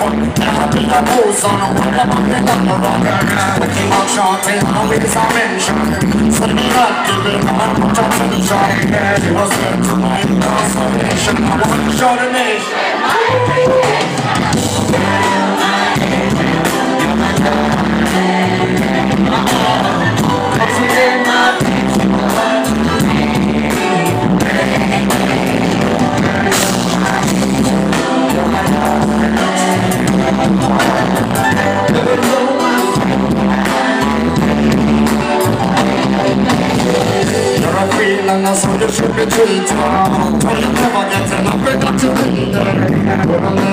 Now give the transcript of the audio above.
up there. But never be a moose on a one of them in the run. Looking out shorty, always a mention. So me not giving up much attention. He was there to my consolation. I want to show the nation. A queen and that's how you should be treated. But you never get enough, you got